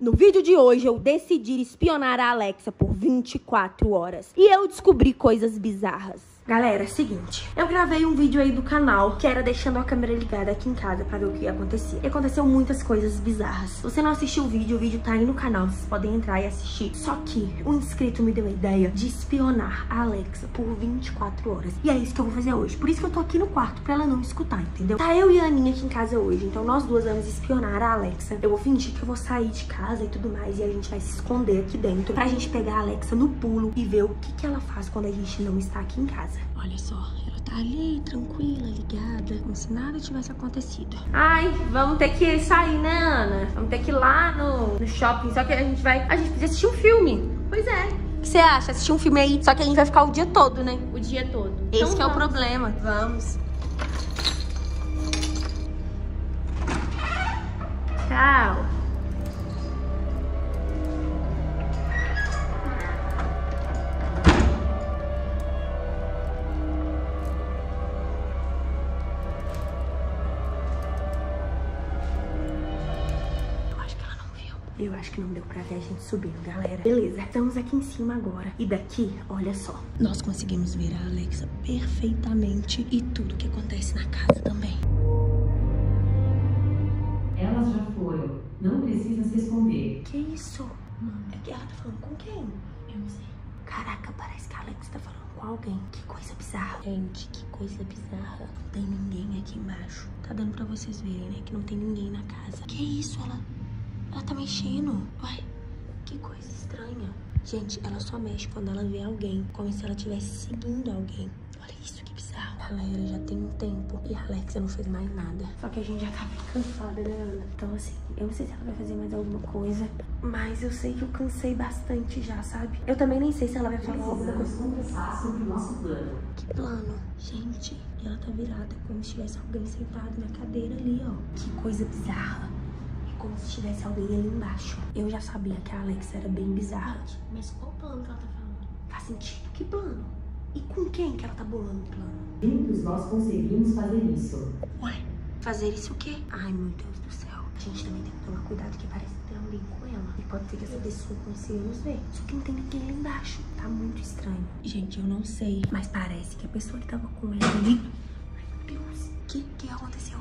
No vídeo de hoje eu decidi espionar a Alexa por 24 horas e eu descobri coisas bizarras. Galera, é seguinte, eu gravei um vídeo aí do canal que era deixando a câmera ligada aqui em casa pra ver o que ia acontecer. E aconteceu muitas coisas bizarras. Se você não assistiu o vídeo, o vídeo tá aí no canal, vocês podem entrar e assistir. Só que um inscrito me deu a ideia de espionar a Alexa por 24 horas. E é isso que eu vou fazer hoje. Por isso que eu tô aqui no quarto, pra ela não escutar, entendeu? Tá eu e a Aninha aqui em casa hoje, então nós duas vamos espionar a Alexa. Eu vou fingir que eu vou sair de casa e tudo mais, e a gente vai se esconder aqui dentro pra gente pegar a Alexa no pulo e ver o que, que ela faz quando a gente não está aqui em casa. Olha só, ela tá ali, tranquila, ligada, como se nada tivesse acontecido. Ai, vamos ter que sair, né, Ana? Vamos ter que ir lá no, no shopping, só que a gente vai... A gente podia assistir um filme. Pois é. O que você acha? Assistir um filme aí, só que a gente vai ficar o dia todo, né? O dia todo. Esse Então que é o vamos. problema. Vamos. Tchau. Eu acho que não deu pra ver a gente subindo, galera. Beleza, estamos aqui em cima agora. E daqui, olha só. Nós conseguimos ver a Alexa perfeitamente e tudo que acontece na casa também. Elas já foram. Não precisa se esconder. Que isso? É que ela tá falando com quem? Eu não sei. Caraca, parece que a Alex tá falando com alguém. Que coisa bizarra. Gente, que coisa bizarra. Não tem ninguém aqui embaixo. Tá dando pra vocês verem, né? Que não tem ninguém na casa. Que isso? Ela. Ela tá mexendo. Uai, que coisa estranha. Gente, ela só mexe quando ela vê alguém. Como se ela estivesse seguindo alguém. Olha isso, que bizarro. Galera, já tem um tempo e a Alexa não fez mais nada. Só que a gente já tá cansada, né, Ana? Então, assim, eu não sei se ela vai fazer mais alguma coisa. Mas eu sei que eu cansei bastante já, sabe? Eu também nem sei se ela vai falar alguma coisa. conversar sobre o nosso plano. Que plano? Gente, ela tá virada como se tivesse alguém sentado na cadeira ali, ó. Que coisa bizarra. Como se tivesse alguém ali embaixo. Eu já sabia que a Alexa era bem bizarra. Mas qual plano que ela tá falando? Faz sentido? Que plano? E com quem que ela tá bolando o plano? Juntos nós conseguimos fazer isso. Ué, fazer isso o quê? Ai, meu Deus do céu. A gente também tem que tomar cuidado, que parece que tem alguém com ela. E pode ser que essa pessoa consiga nos ver. Só que não tem ninguém lá embaixo. Tá muito estranho. Gente, eu não sei. Mas parece que a pessoa que tava com ela ali... Ai, meu Deus. O que, que aconteceu?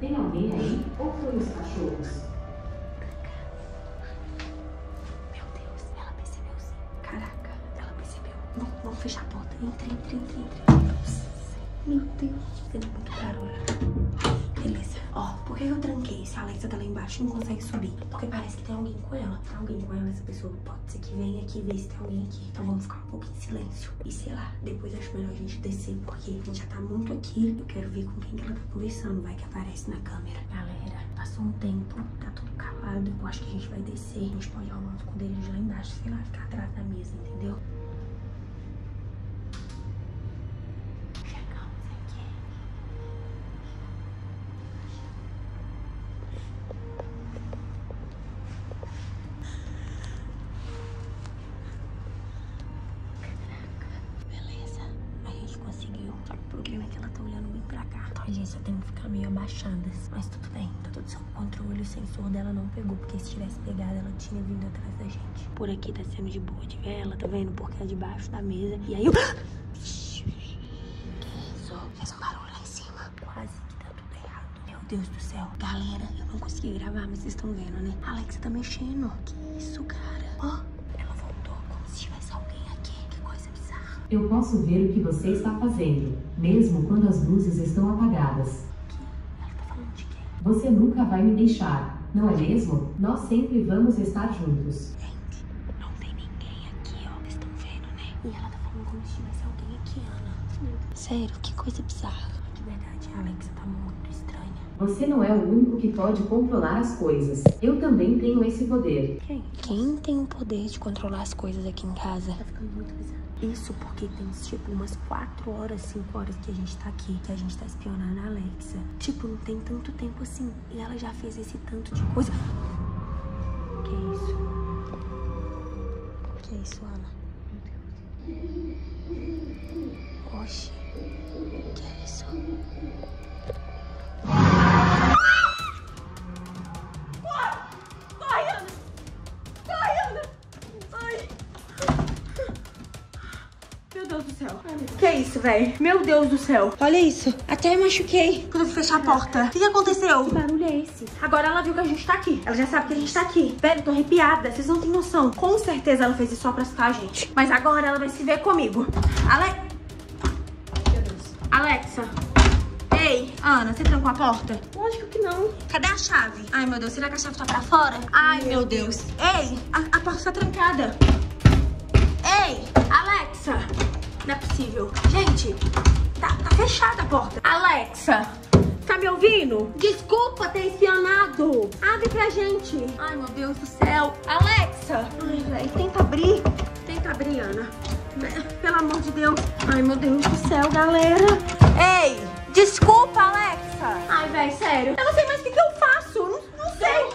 Tem alguém aí? Ou foi os cachorros? Meu Deus, ela percebeu sim. Caraca, ela percebeu. Vamos, fechar a porta. Entre, entre, entre, entre. Meu Deus, fazendo muito barulho. Beleza. Ó, por que eu tranquei? Se a Alexa tá lá embaixo e não consegue subir. Porque parece que tem alguém com ela. Tem alguém com ela, essa pessoa pode ser que venha aqui ver se tem alguém aqui. Então vamos ficar um pouco em silêncio. E sei lá, depois acho melhor a gente descer, porque a gente já tá muito aqui. Eu quero ver com quem que ela tá conversando. Vai que aparece na câmera. Galera, passou um tempo, tá tudo calado. Eu acho que a gente vai descer. A gente pode arrumar um esconderijo lá embaixo, sei lá, ficar atrás da mesa, entendeu? Abaixadas. Mas tudo bem, tá tudo sob controle. O sensor dela não pegou, porque se tivesse pegado, ela tinha vindo atrás da gente. Por aqui tá sendo de boa de ver ela, tá vendo? Porque é debaixo da mesa. E aí eu. Que isso? Fez barulho lá em cima. Quase que tudo errado. Meu Deus do céu. Galera, eu não consegui gravar, mas vocês estão vendo, né? A Alexa tá mexendo. Que isso, cara? Ó, ela voltou como se tivesse alguém aqui. Que coisa bizarra. Eu posso ver o que você está fazendo, mesmo quando as luzes estão apagadas. Que? Ela tá falando de quem? Você nunca vai me deixar, não é mesmo? Nós sempre vamos estar juntos. Gente, não tem ninguém aqui, ó. Vocês estão vendo, né? E ela tá falando como se tivesse alguém aqui, Ana. Sério, que coisa bizarra. De verdade, a Alexa tá muito estranha. Você não é o único que pode controlar as coisas. Eu também tenho esse poder. Quem? Quem tem o poder de controlar as coisas aqui em casa? Tá ficando muito bizarro. Isso porque tem, tipo, umas 4 horas, 5 horas que a gente tá aqui, que a gente tá espionando a Alexa. Tipo, não tem tanto tempo assim. E ela já fez esse tanto de coisa. Que isso? Que isso, Ana? Oxi. Que isso? Velho. Meu Deus do céu. Olha isso. Até machuquei quando eu fui fechar a porta. O que, que aconteceu? Que barulho é esse? Agora ela viu que a gente tá aqui. Ela já sabe que a gente tá aqui. Velho, tô arrepiada. Vocês não têm noção. Com certeza ela fez isso só pra assustar a gente. Mas agora ela vai se ver comigo. Ale... Meu Deus. Alexa. Ei, Ana, você trancou a porta? Lógico que não. Cadê a chave? Ai, meu Deus, será que a chave tá pra fora? Ai, meu Deus. Ei, a, a porta tá trancada. Ei, Alexa. Não é possível. Gente, tá, tá fechada a porta. Alexa, tá me ouvindo? Desculpa ter espionado. Abre pra gente. Ai, meu Deus do céu. Alexa. Ai, velho, tenta abrir. Tenta abrir, Ana. Pelo amor de Deus. Ai, meu Deus do céu, galera. Ei, desculpa, Alexa. Ai, velho, sério. Eu não sei mais o que, que eu faço. Não, não sei.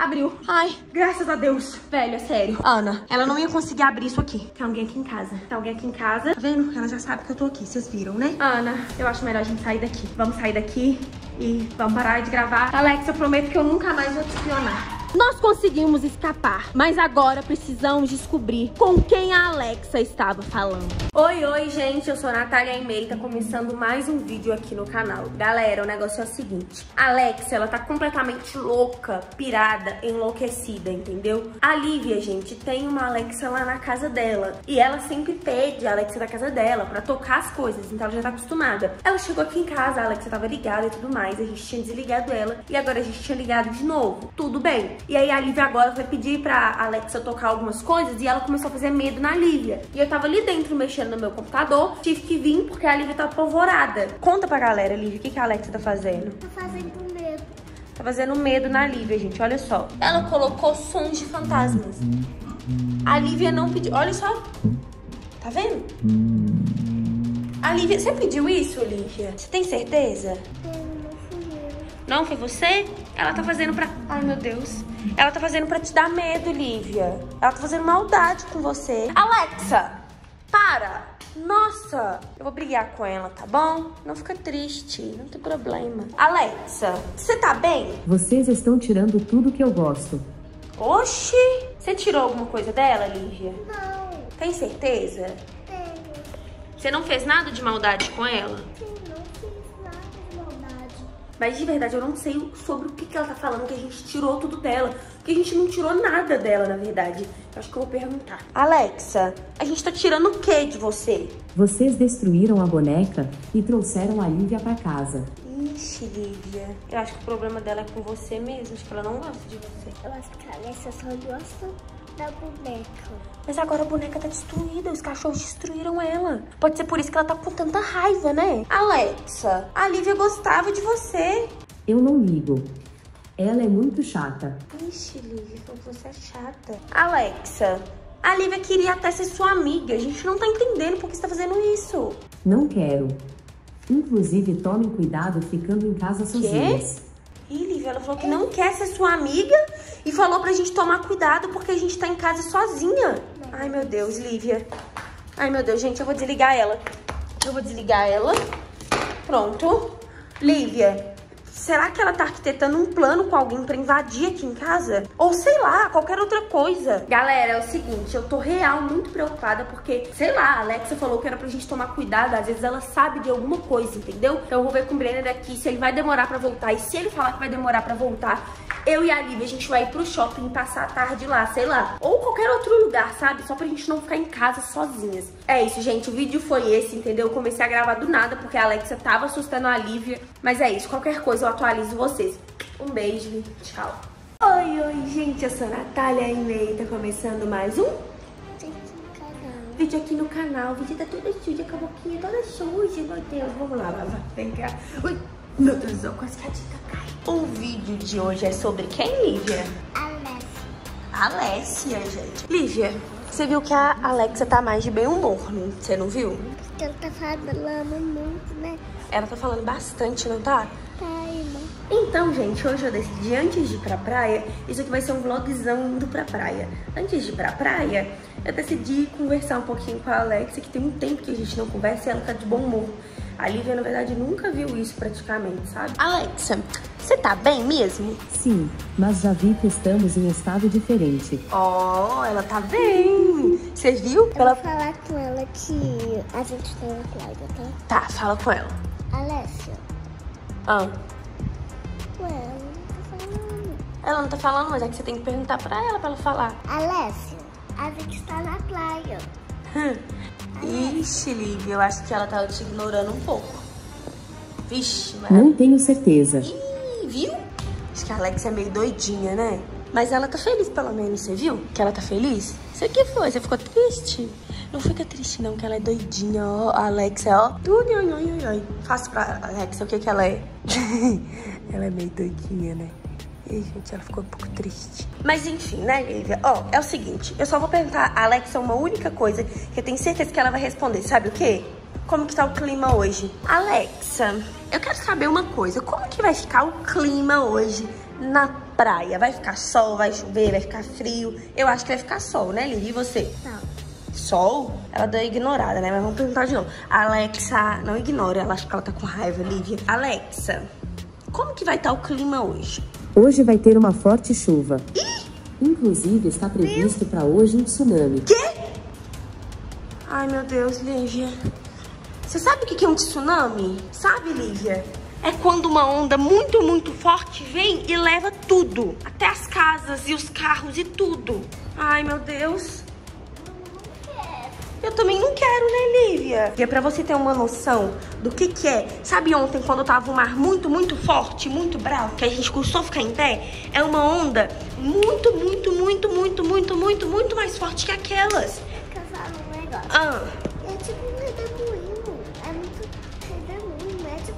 Abriu. Ai, graças a Deus. Velho, é sério. Ana, ela não ia conseguir abrir isso aqui. Tem alguém aqui em casa. Tem alguém aqui em casa. Tá vendo? Ela já sabe que eu tô aqui. Vocês viram, né? Ana, eu acho melhor a gente sair daqui. Vamos sair daqui e vamos parar de gravar. Alex, eu prometo que eu nunca mais vou te espionar. Nós conseguimos escapar, mas agora precisamos descobrir com quem a Alexa estava falando. Oi, oi, gente, eu sou a Natália Emeita, começando mais um vídeo aqui no canal. Galera, o negócio é o seguinte, a Alexa, ela tá completamente louca, pirada, enlouquecida, entendeu? A Lívia, gente, tem uma Alexa lá na casa dela, e ela sempre pede a Alexa da casa dela pra tocar as coisas, então ela já tá acostumada. Ela chegou aqui em casa, a Alexa tava ligada e tudo mais, a gente tinha desligado ela, e agora a gente tinha ligado de novo. Tudo bem. E aí a Lívia agora vai pedir pra Alexa tocar algumas coisas e ela começou a fazer medo na Lívia. E eu tava ali dentro mexendo no meu computador, tive que vir porque a Lívia tá apavorada. Conta pra galera, Lívia, o que, que a Alexa tá fazendo? Tá fazendo medo. Tá fazendo medo na Lívia, gente, olha só. Ela colocou sons de fantasmas. A Lívia não pediu, olha só. Tá vendo? A Lívia, você pediu isso, Lívia? Você tem certeza? Eu não fui eu. Não foi você? Ela tá fazendo pra. Ai, meu Deus. Ela tá fazendo pra te dar medo, Lívia. Ela tá fazendo maldade com você. Alexa, para! Nossa, eu vou brigar com ela, tá bom? Não fica triste, não tem problema. Alexa, você tá bem? Vocês estão tirando tudo que eu gosto. Oxi! Você tirou alguma coisa dela, Lívia? Não, Tem certeza? tenho. Você não fez nada de maldade com ela? Sim, Mas de verdade, eu não sei sobre o que, que ela tá falando, que a gente tirou tudo dela. Porque a gente não tirou nada dela, na verdade. Eu acho que eu vou perguntar. Alexa, a gente tá tirando o que de você? Vocês destruíram a boneca e trouxeram a Lívia pra casa. Ixi, Lívia. Eu acho que o problema dela é com você mesmo. Acho que ela não gosta de você. Eu acho que a Alessa só gosta da boneca. Mas agora a boneca tá destruída. Os cachorros destruíram ela. Pode ser por isso que ela tá com tanta raiva, né? Alexa, a Lívia gostava de você. Eu não ligo. Ela é muito chata. Ixi, Lívia, que você é chata. Alexa, a Lívia queria até ser sua amiga. A gente não tá entendendo por que você tá fazendo isso. Não quero. Inclusive, tomem cuidado ficando em casa sozinhas. Ih, Lívia, ela falou que não quer ser sua amiga e falou pra gente tomar cuidado porque a gente tá em casa sozinha. Ai, meu Deus, Lívia. Ai, meu Deus, gente, eu vou desligar ela. Eu vou desligar ela. Pronto. Lívia, será que ela tá arquitetando um plano com alguém pra invadir aqui em casa? Ou sei lá, qualquer outra coisa. Galera, é o seguinte, eu tô real muito preocupada porque, sei lá, a Alexa falou que era pra gente tomar cuidado. Às vezes ela sabe de alguma coisa, entendeu? Então eu vou ver com o Brenner aqui se ele vai demorar pra voltar. E se ele falar que vai demorar pra voltar, eu e a Lívia, a gente vai ir pro shopping passar a tarde lá, sei lá. Ou qualquer outro lugar, sabe? Só pra gente não ficar em casa sozinhas. É isso, gente. O vídeo foi esse, entendeu? Eu comecei a gravar do nada porque a Alexa tava assustando a Lívia. Mas é isso. Qualquer coisa atualizo vocês. Um beijo tchau. Oi, oi, gente. Eu sou a Natália e tá começando mais um vídeo aqui no canal. O vídeo tá todo sujo, com a boquinha toda suja. Meu Deus, vamos lá, vai. Vem cá. Ui, meu Deus céu, quase que a dica cai. O vídeo de hoje é sobre quem, Lívia? Alessa. Alessia, gente. Lívia, você viu que a Alexa tá mais de bem humor, não? Você não viu? Porque ela tá falando muito, né? Ela tá falando bastante, não tá? Então, gente, hoje eu decidi, antes de ir pra praia, isso aqui vai ser um vlogzão indo pra praia. Antes de ir pra praia, eu decidi conversar um pouquinho com a Alexa, que tem um tempo que a gente não conversa e ela tá de bom humor. A Lívia, na verdade, nunca viu isso praticamente, sabe? Alexa, você tá bem mesmo? Sim, mas já vi que estamos em estado diferente. Oh, ela tá bem. Você viu? Eu Ela... vou falar com ela que a gente tem uma plaga, tá? Tá, fala com ela. Alessia. Ah, Ué, ela não tá falando. ela não tá falando, mas é que você tem que perguntar pra ela, pra ela falar. Alessia, a gente tá na praia. Ixi, Lívia, eu acho que ela tava te ignorando um pouco. Vixe, mas... Não tenho certeza. Ih, viu? Acho que a Alex é meio doidinha, né? Mas ela tá feliz, pelo menos, você viu? Que ela tá feliz? Você que foi? Você ficou triste? Não fica triste, não, que ela é doidinha, ó. A Alexa, ó. Oi, oi, oi, oi. Faço pra Alexa o que que ela é. ela é meio doidinha, né? Ih, gente, ela ficou um pouco triste. Mas enfim, né, Lívia? Ó, é o seguinte, eu só vou perguntar a Alexa uma única coisa que eu tenho certeza que ela vai responder. Sabe o quê? Como que tá o clima hoje? Alexa, eu quero saber uma coisa. Como que vai ficar o clima hoje na praia? Vai ficar sol, vai chover, vai ficar frio? Eu acho que vai ficar sol, né, Lívia? E você? Não. Sol? Ela deu ignorada, né? Mas vamos perguntar de novo. Alexa, não ignora, ela acha que ela tá com raiva, Lívia. Alexa, como que vai estar o clima hoje? Hoje vai ter uma forte chuva. Inclusive, está previsto para hoje um tsunami. Quê? Ai, meu Deus, Lívia. Você sabe o que que é um tsunami? Sabe, Lívia? É quando uma onda muito, muito forte vem e leva tudo. Até as casas e os carros e tudo. Ai, meu Deus. Eu também não quero, né, Lívia? E é pra você ter uma noção do que que é. Sabe ontem, quando tava um mar muito, muito forte, muito bravo, que a gente custou ficar em pé? É uma onda muito, muito, muito, muito, muito, muito, muito mais forte que aquelas. Quer falar um negócio? Ah, É tipo um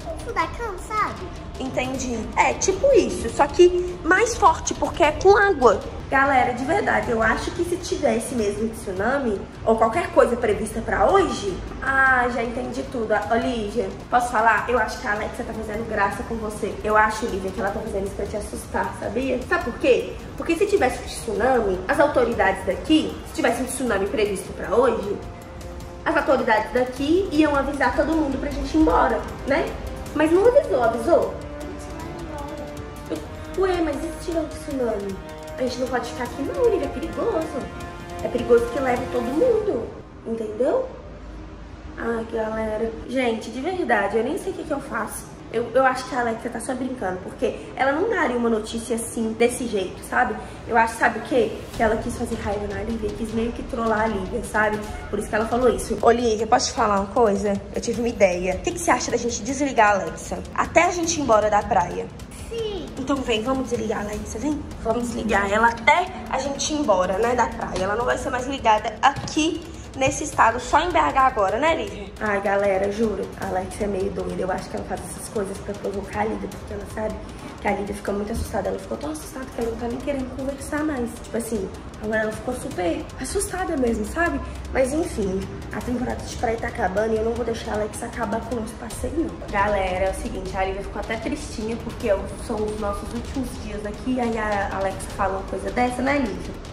um furacão, sabe? entendi. É, tipo isso, só que mais forte, porque é com água. Galera, de verdade, eu acho que se tivesse mesmo tsunami, ou qualquer coisa prevista pra hoje, ah, já entendi tudo. Olivia, posso falar? Eu acho que a Alexa tá fazendo graça com você. Eu acho, Olivia, que ela tá fazendo isso pra te assustar, sabia? Sabe por quê? Porque se tivesse um tsunami, as autoridades daqui, se tivesse um tsunami previsto pra hoje, as autoridades daqui iam avisar todo mundo pra gente ir embora, né? Mas não avisou, avisou? Ué, mas e se tsunami? A gente não pode ficar aqui não, ele é perigoso. É perigoso que leve todo mundo, entendeu? Ai, galera. Gente, de verdade, eu nem sei o que, que eu faço. Eu, eu acho que a Alexa tá só brincando, porque ela não daria uma notícia assim, desse jeito, sabe? Eu acho, sabe o quê? Que ela quis fazer raiva na Lívia, quis meio que trollar a Lívia, sabe? Por isso que ela falou isso. Olivia, posso te falar uma coisa? Eu tive uma ideia. O que, que você acha da gente desligar a Alexa? Até a gente ir embora da praia. Sim. Então vem, vamos desligar a Alexa, vem? Vamos desligar ela até a gente ir embora, né, da praia. Ela não vai ser mais ligada aqui nesse estado, só em BH agora, né, Lívia? Ai, galera, juro, a Alexa é meio doida. Eu acho que ela faz essas coisas pra provocar a Lívia, porque ela sabe que a Lívia fica muito assustada. Ela ficou tão assustada que ela não tá nem querendo conversar mais. Tipo assim, agora ela ficou super assustada mesmo, sabe? Mas enfim, a temporada de praia tá acabando e eu não vou deixar a Alexa acabar com o nosso passeio, não. Galera, é o seguinte, a Lívia ficou até tristinha porque são os nossos últimos dias aqui. Aí a Alexa fala uma coisa dessa, né, Lívia?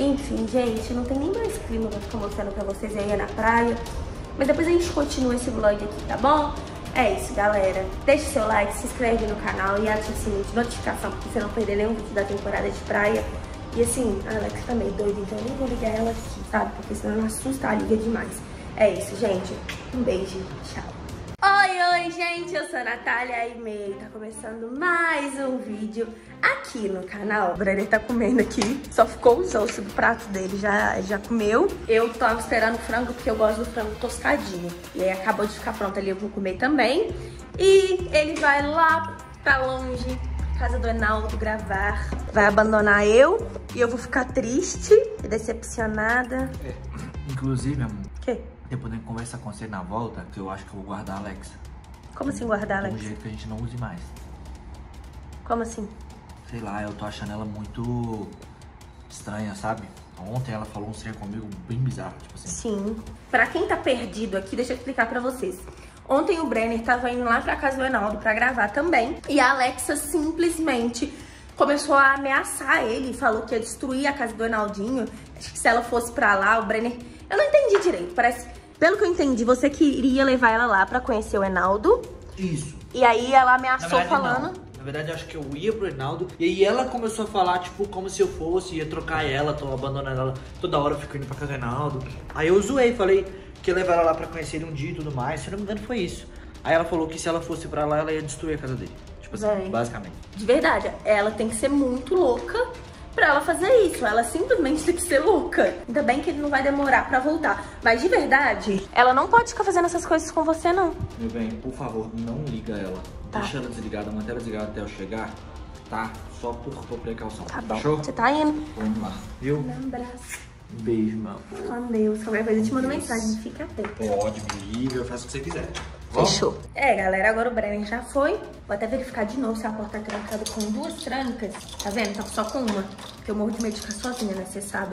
Enfim, gente, não tem nem mais clima pra ficar mostrando pra vocês aí na praia. Mas depois a gente continua esse vlog aqui, tá bom? É isso, galera. Deixe seu like, se inscreve no canal e ative o sininho de notificação pra você não perder nenhum vídeo da temporada de praia. E assim, a Alex tá meio doida, então eu nem vou ligar ela aqui, sabe? Porque senão ela assusta a liga demais. É isso, gente. Um beijo. Tchau. Oi, gente, eu sou a Natália e May. Tá começando mais um vídeo aqui no canal. O Brenner tá comendo aqui, só ficou os ossos do prato dele, já, já comeu. Eu tava esperando o frango porque eu gosto do frango tostadinho. E aí acabou de ficar pronto ali, eu vou comer também. E ele vai lá pra longe, casa do Enaldo, gravar. Vai abandonar eu e eu vou ficar triste e decepcionada. É, inclusive, amor, O quê? depois da gente conversa com você na volta, que eu acho que eu vou guardar a Alexa. Como assim guardar, De um Alex? jeito que a gente não use mais. Como assim? Sei lá, eu tô achando ela muito estranha, sabe? Ontem ela falou um trem comigo bem bizarro, tipo assim. Sim. Pra quem tá perdido aqui, deixa eu explicar pra vocês. Ontem o Brenner tava indo lá pra casa do Enaldo pra gravar também. E a Alexa simplesmente começou a ameaçar ele. Falou que ia destruir a casa do Enaldinho. Acho que se ela fosse pra lá, o Brenner... Eu não entendi direito. Parece... Pelo que eu entendi, você queria levar ela lá pra conhecer o Enaldo. Isso. E aí ela ameaçou verdade, falando. não. Na verdade, eu acho que eu ia pro Reinaldo. E aí ela começou a falar, tipo, como se eu fosse, ia trocar ela, tô abandonando ela. Toda hora eu fico indo pra casa do Reinaldo. Aí eu zoei, falei que ia levar ela lá pra conhecer ele um dia e tudo mais. Se eu não me engano, foi isso. Aí ela falou que se ela fosse pra lá, ela ia destruir a casa dele. Tipo assim, Véi. basicamente. De verdade, ela tem que ser muito louca pra ela fazer isso. Ela simplesmente tem que ser louca. Ainda bem que ele não vai demorar pra voltar. Mas de verdade, ela não pode ficar fazendo essas coisas com você, não. Meu bem, por favor, não liga ela. Tá. Deixa ela desligada, mantém ela desligada até eu chegar. Tá? Só por, por precaução. Tá bom. Fechou? Você tá indo? Vamos lá. Viu? Um abraço. Beijo, meu amor. Com Deus. Qualquer coisa eu te mando mensagem. Fica atento. Pode, me liga, eu faço o que você quiser. Fechou. É, galera, agora o Brenner já foi. Vou até verificar de novo se a porta tá trancada com duas trancas. Tá vendo? Tá só com uma. Porque eu morro de medo de ficar sozinha, né? Você sabe.